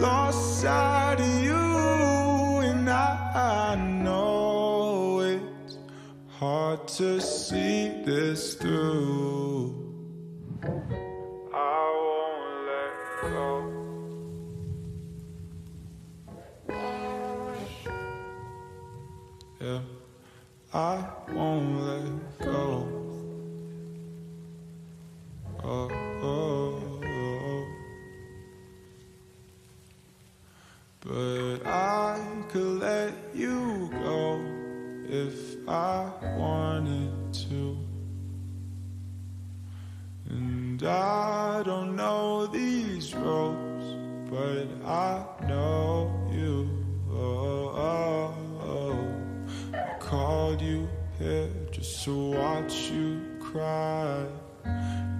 Lost sight of you, hard to see this through. I won't let go. Yeah, I won't let go. Oh, oh, oh. But I could let you go if I wanted to. And I don't know these roads, but I know you. Oh, oh, oh. I called you here just to watch you cry.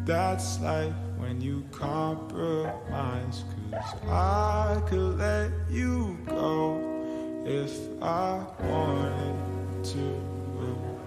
That's life when you compromise. Cause I could let you go if I wanted to. Amen.